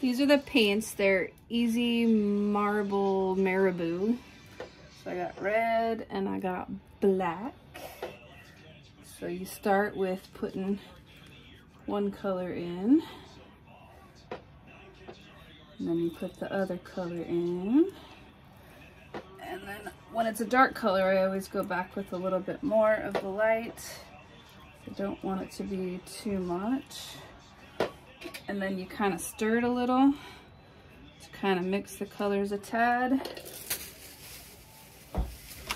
These are the paints. They're Easy Marble Marabu. So I got red and I got black. So you start with putting one color in. And then you put the other color in. And then when it's a dark color, I always go back with a little bit more of the light. I don't want it to be too much. And then you kind of stir it a little to kind of mix the colors a tad.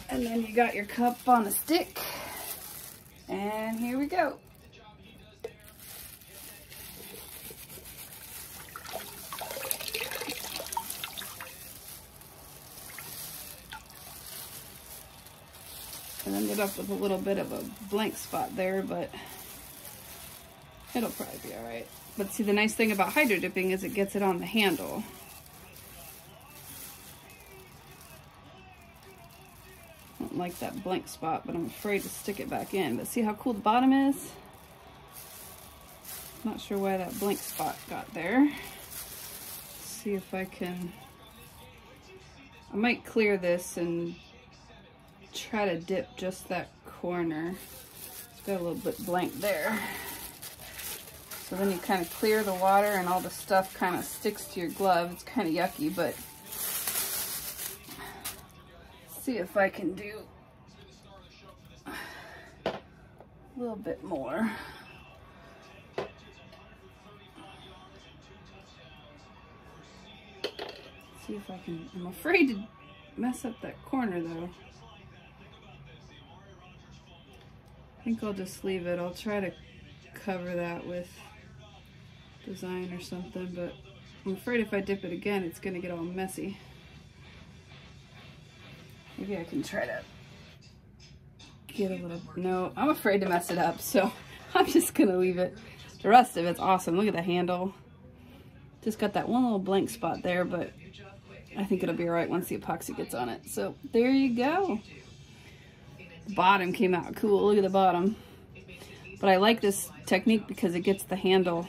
And then you got your cup on a stick. And here we go. I ended up with a little bit of a blank spot there, but it'll probably be all right. But see, the nice thing about hydro dipping is it gets it on the handle. I don't like that blank spot, but I'm afraid to stick it back in. But see how cool the bottom is? Not sure why that blank spot got there. Let's see if I can... I might clear this and try to dip just that corner. It's got a little bit blank there. So then you kind of clear the water and all the stuff kind of sticks to your glove. It's kind of yucky, but see if I can do a little bit more. See if I can, I'm afraid to mess up that corner though. I think I'll just leave it. I'll try to cover that with design or something, but I'm afraid if I dip it again, it's gonna get all messy. Maybe I can try to get a little, no, I'm afraid to mess it up, so I'm just gonna leave it. The rest of it's awesome. Look at the handle. Just got that one little blank spot there, but I think it'll be all right once the epoxy gets on it. So there you go bottom came out cool. Look at the bottom. But I like this technique because it gets the handle